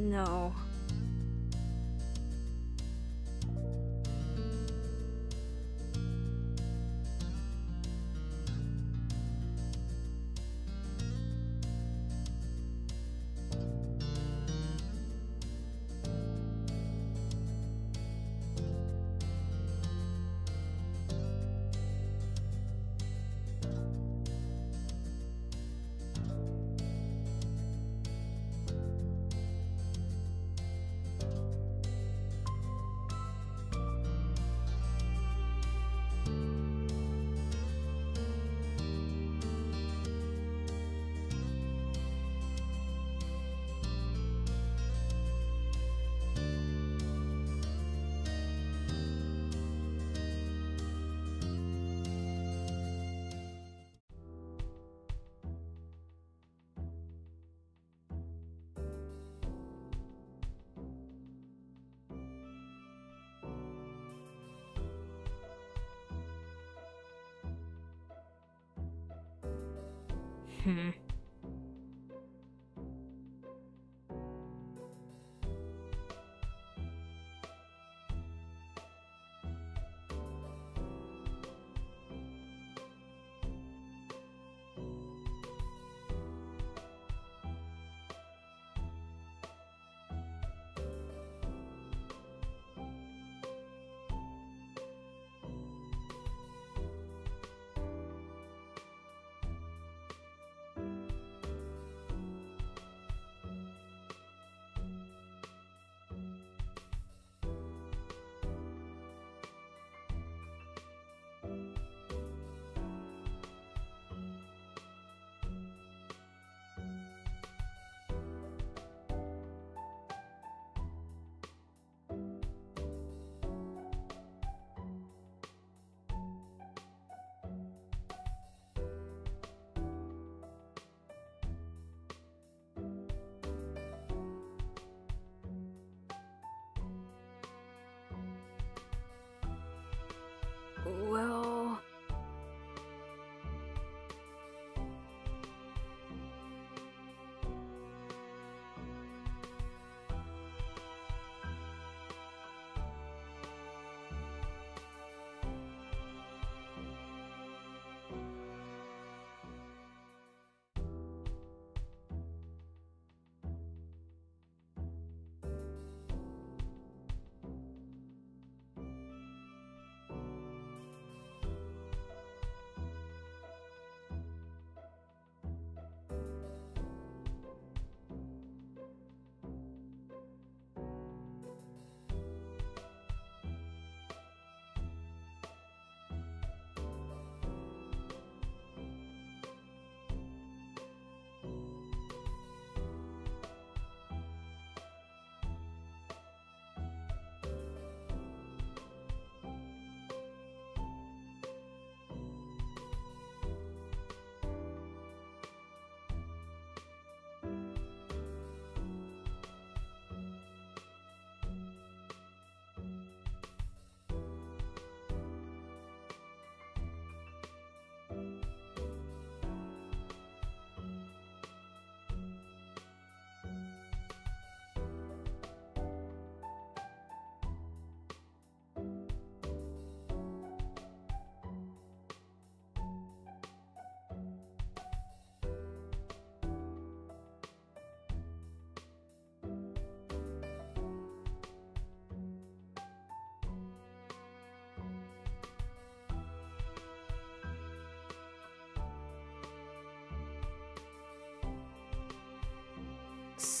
No. Hmm. Well...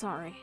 Sorry.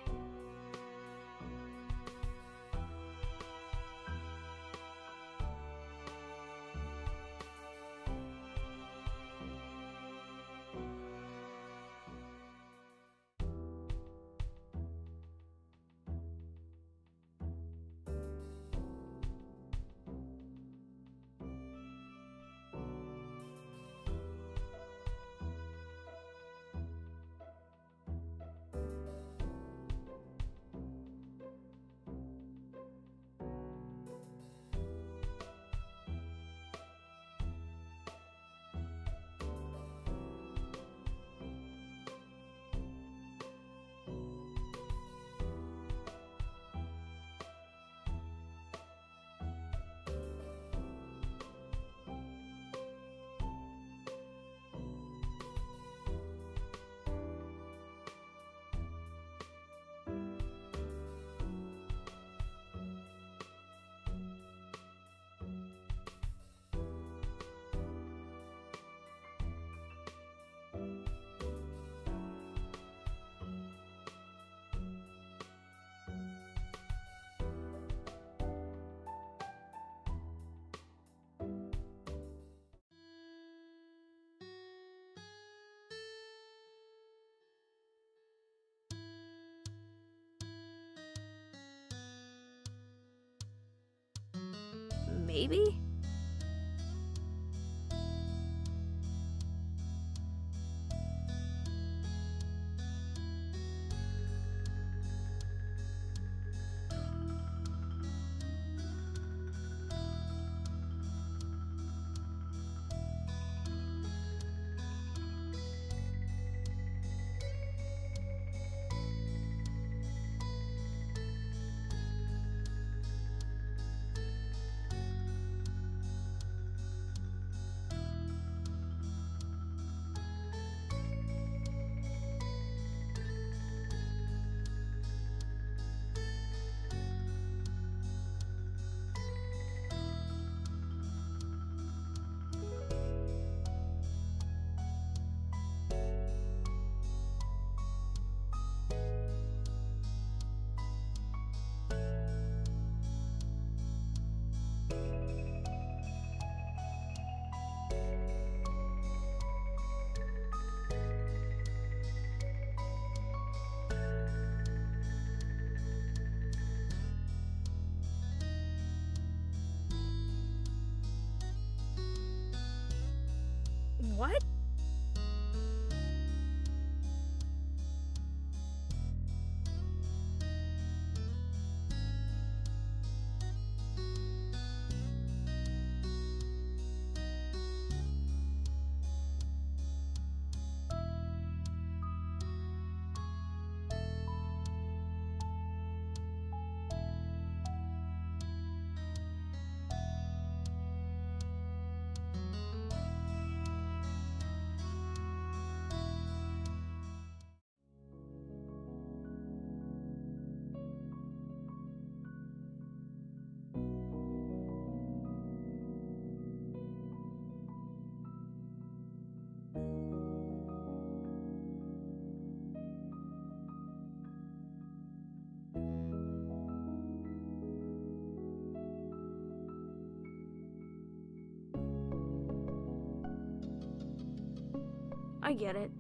Baby? I get it.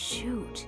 Shoot.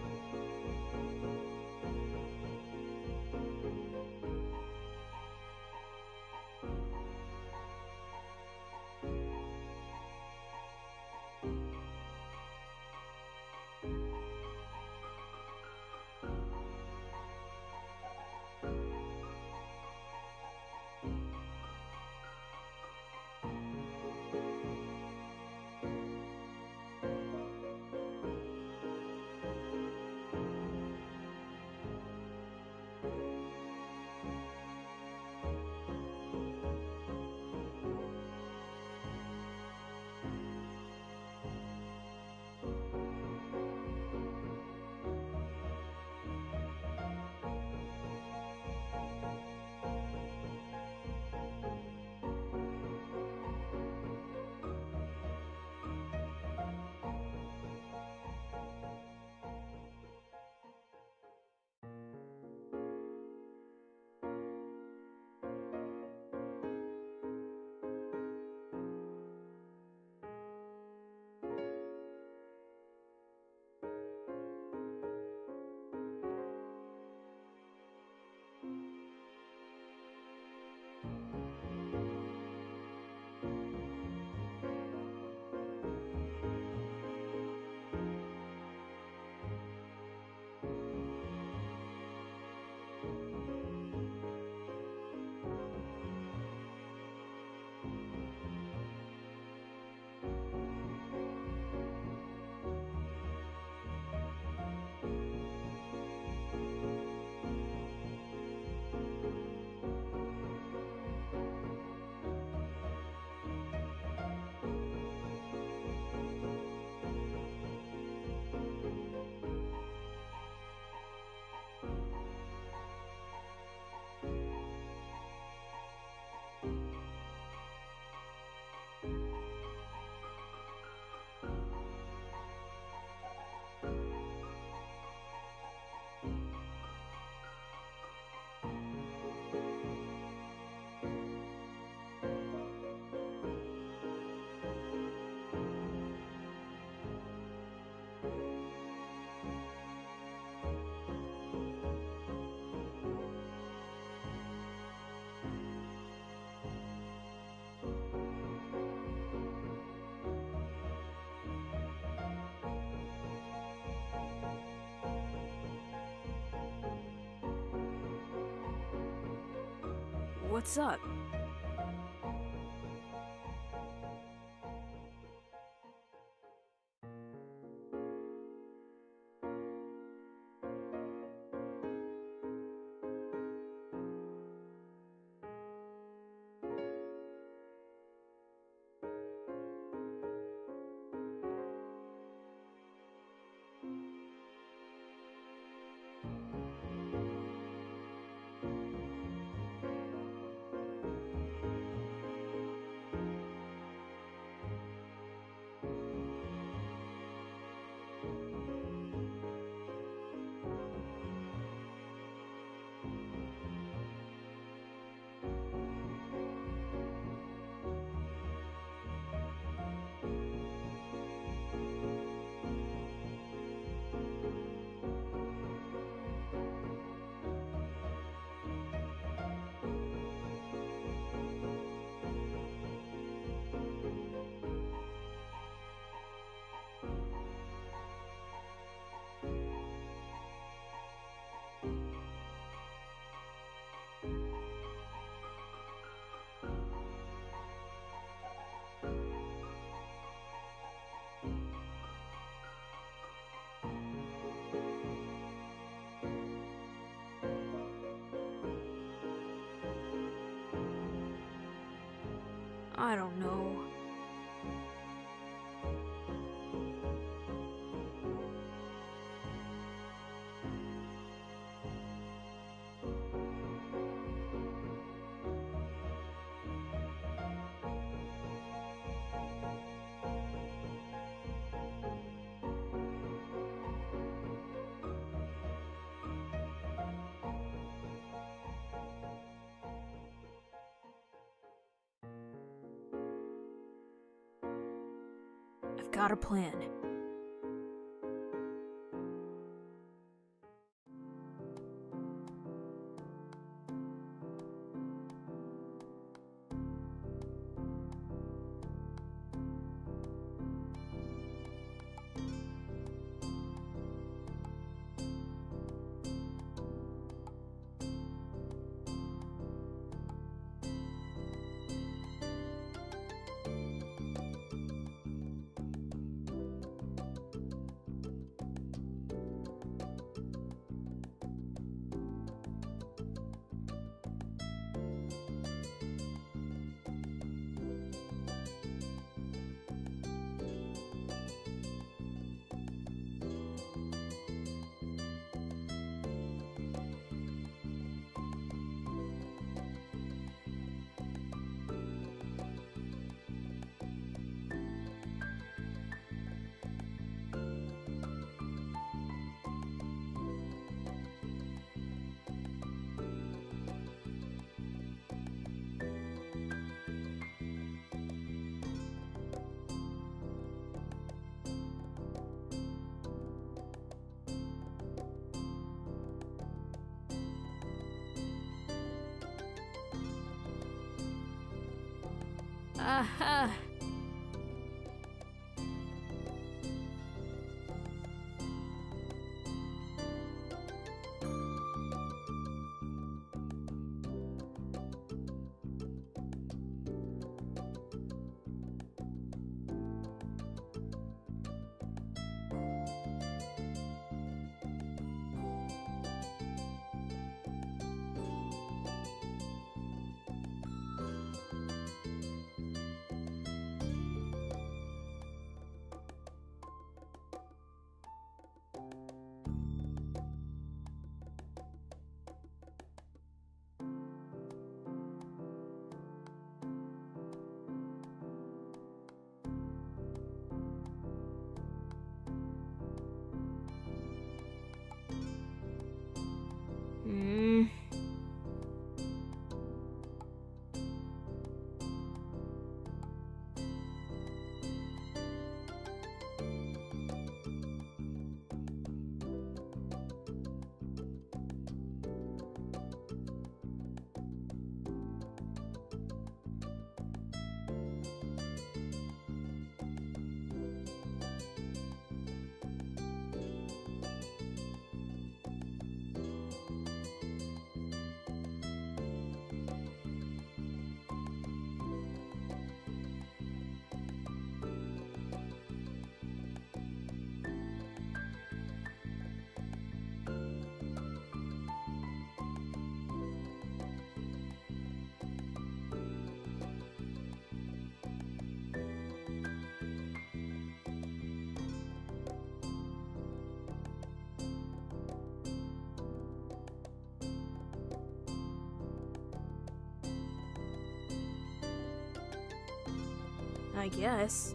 What's up? I don't know. Got a plan. Aha. I guess.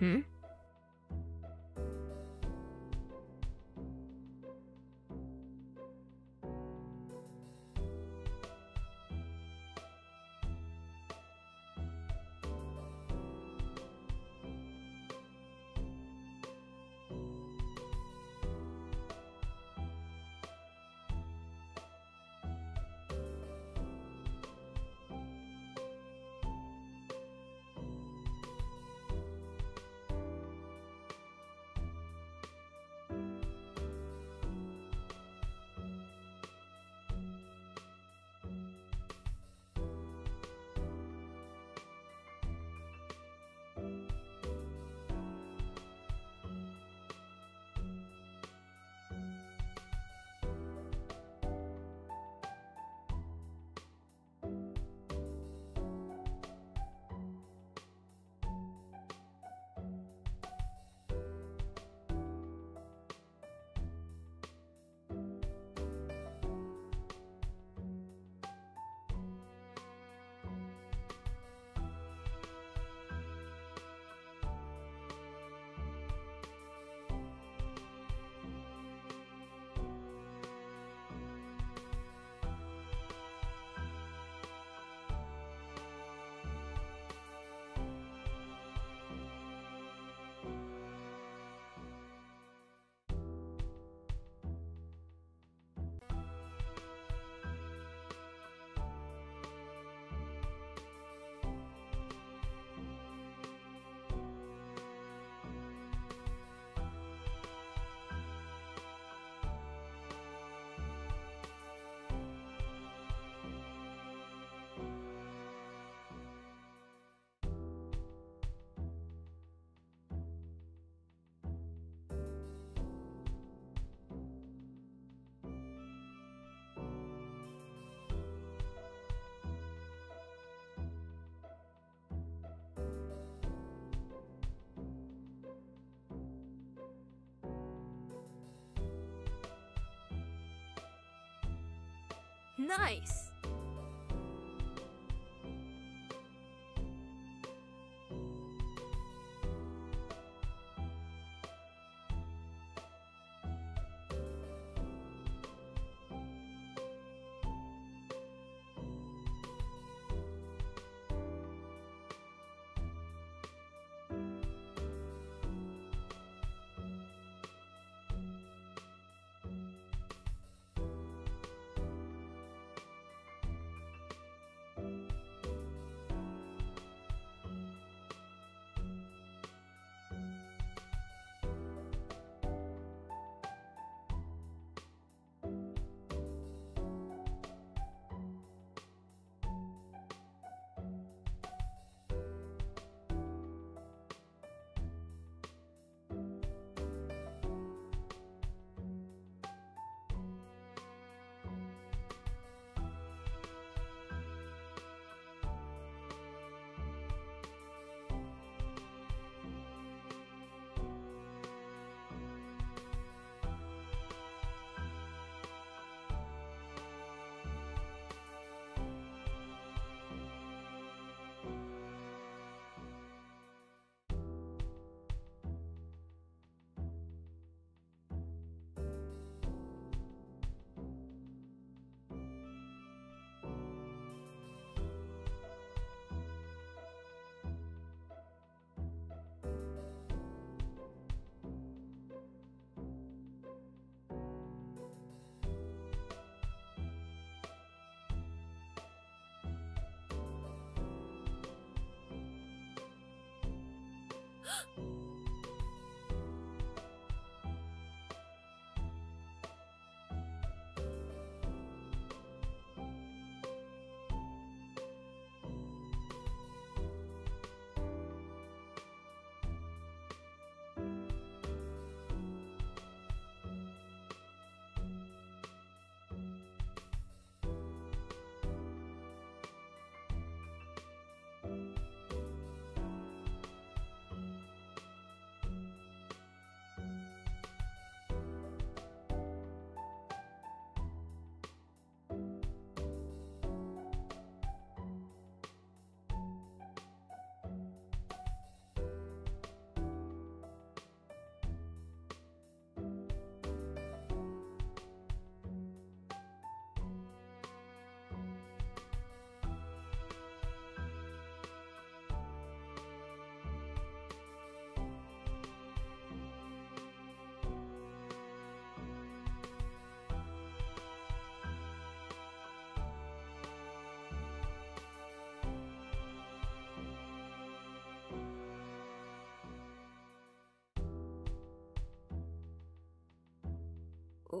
Hmm? Nice!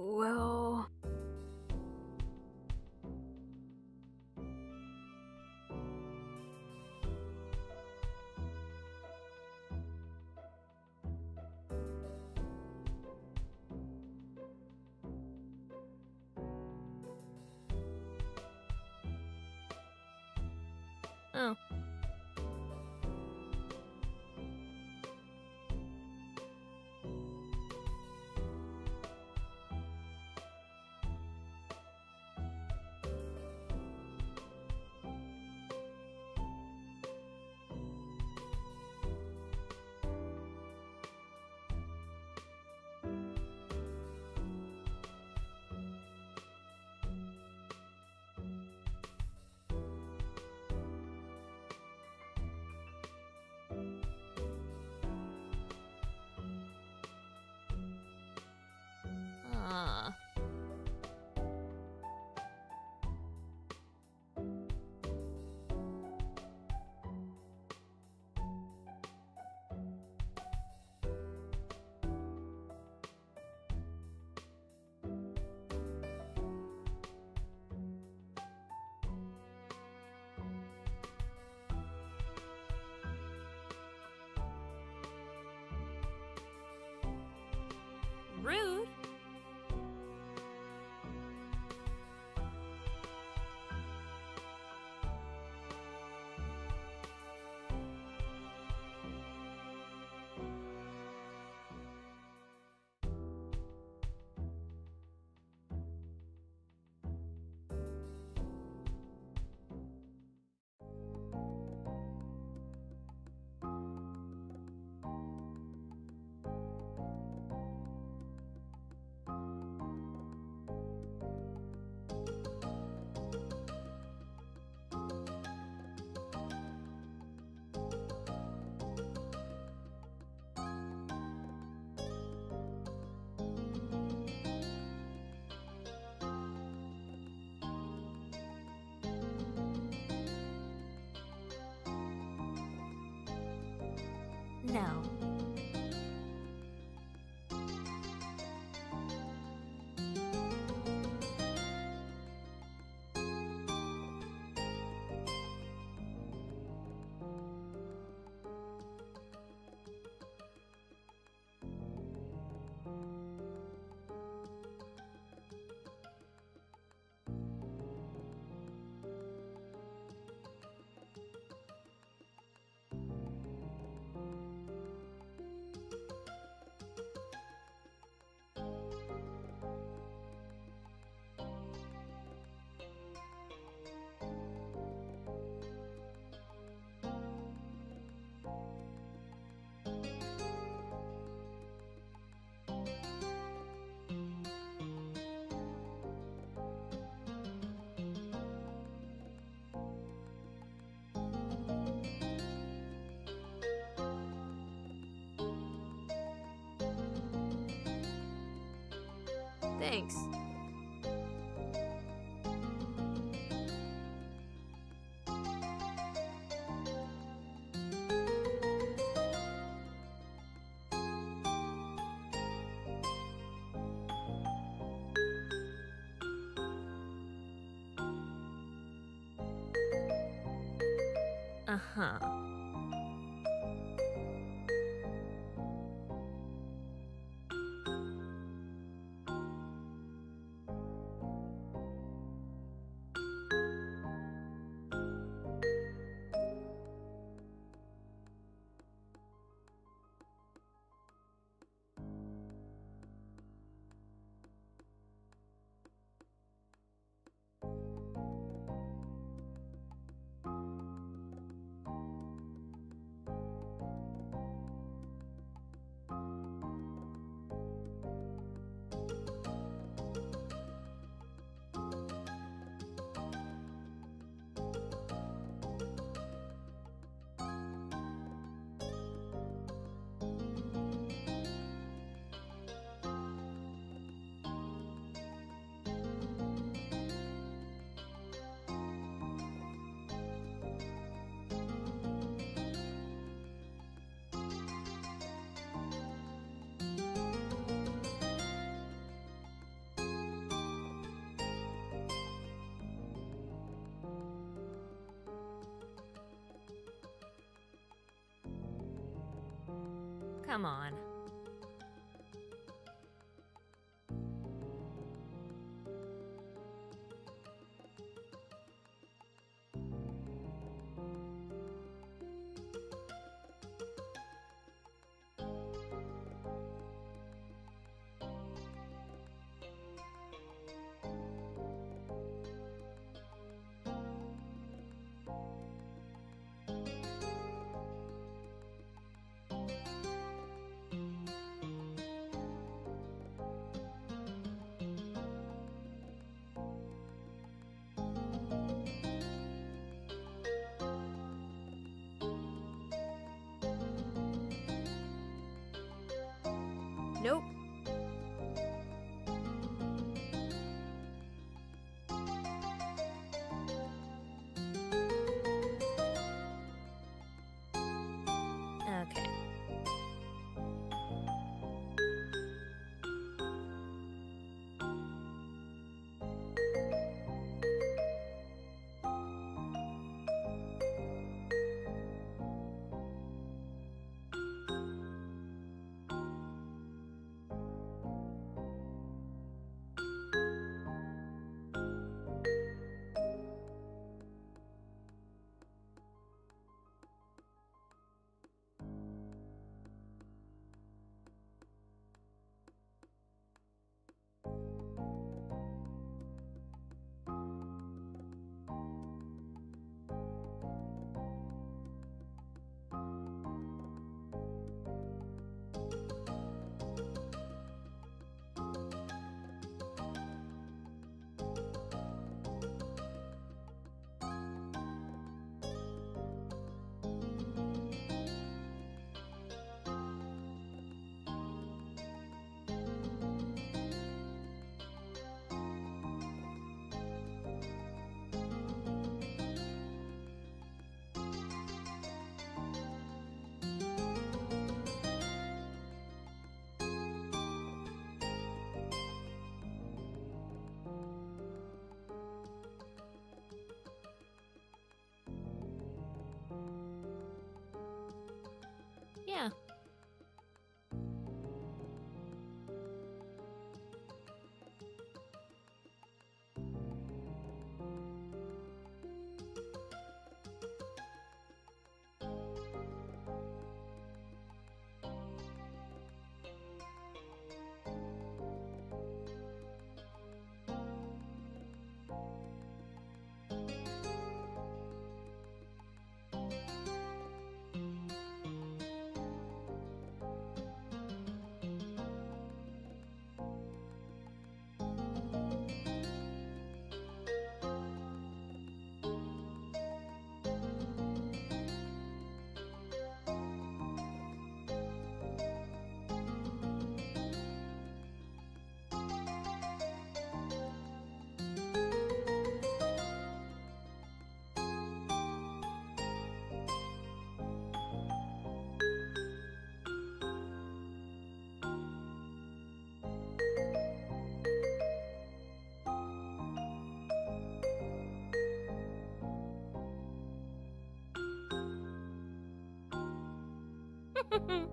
Well. No. Thanks. Uh-huh. Come on. Mm-hmm.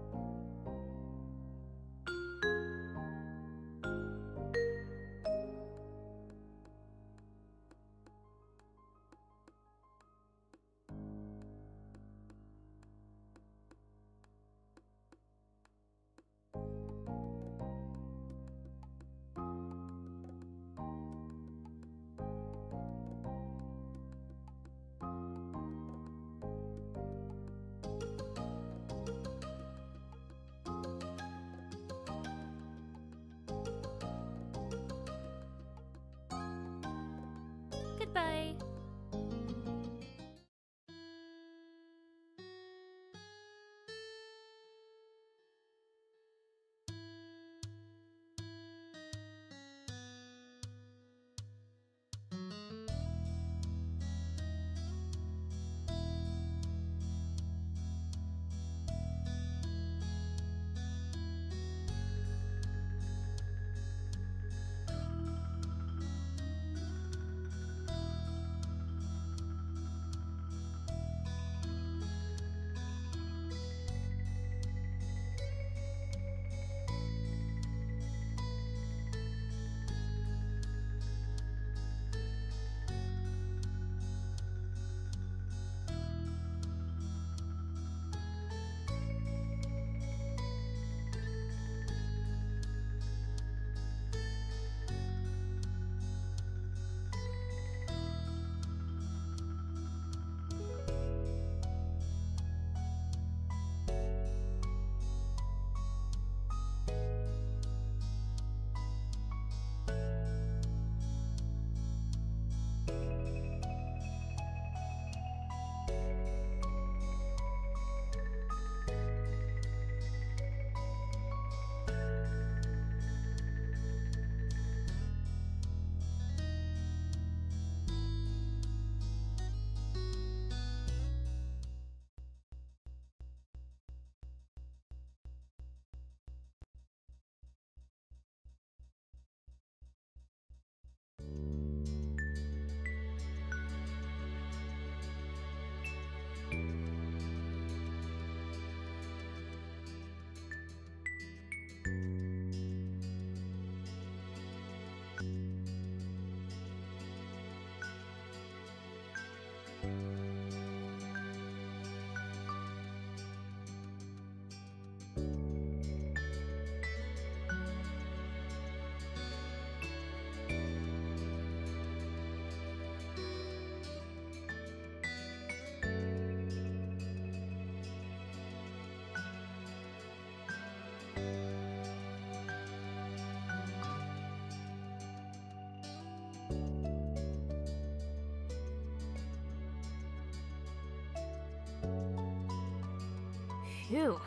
Phew.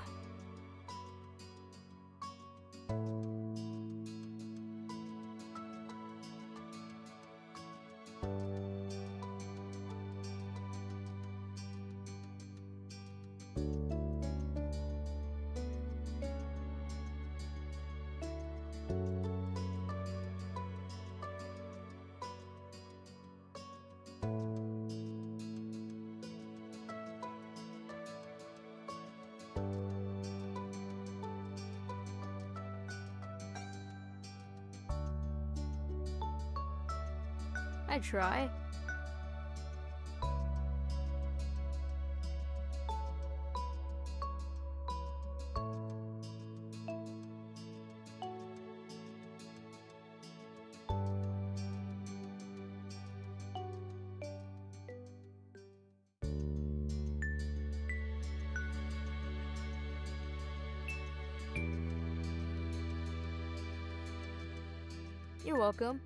I try. You're welcome.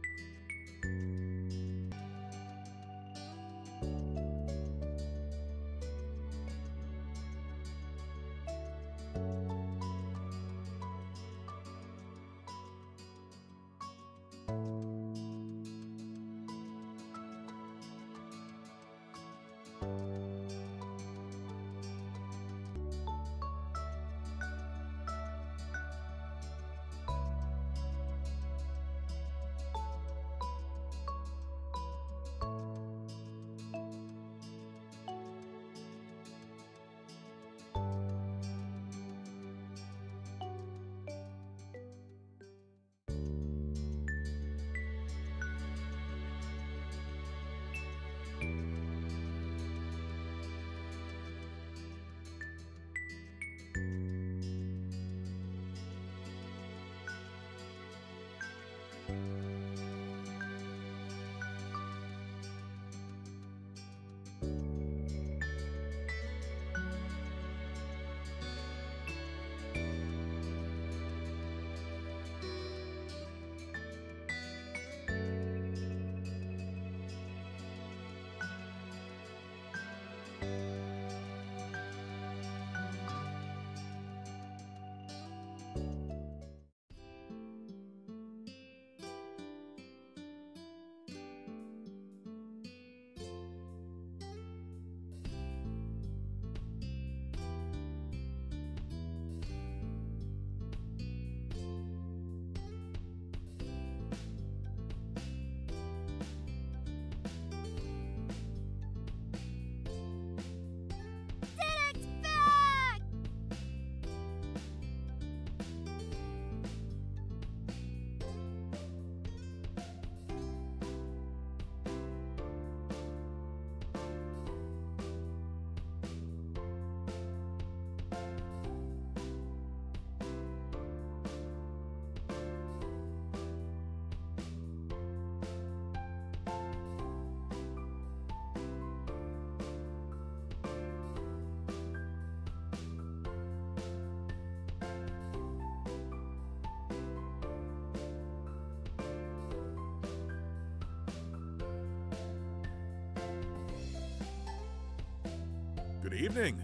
Good evening.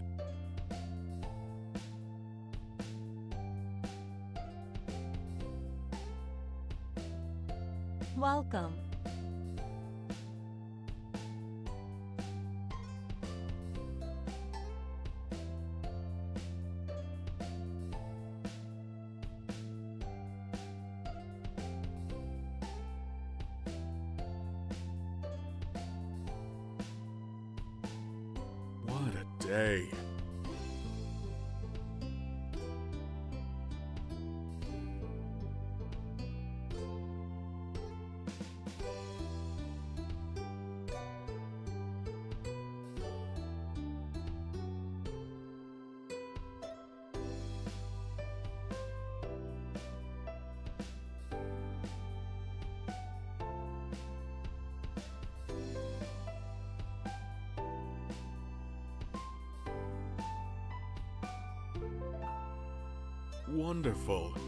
Wonderful.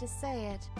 To say it,